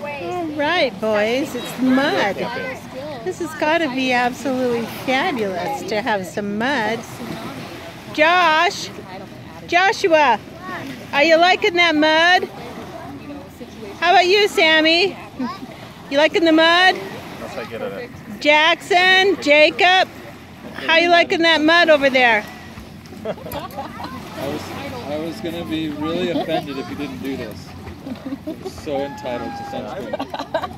All right, boys, it's mud. This has got to be absolutely fabulous to have some mud. Josh, Joshua, are you liking that mud? How about you, Sammy? You liking the mud? Unless I get it. Jackson, Jacob, how you liking that mud over there? I was, I was gonna be really offended if you didn't do this. So entitled to sunscreen.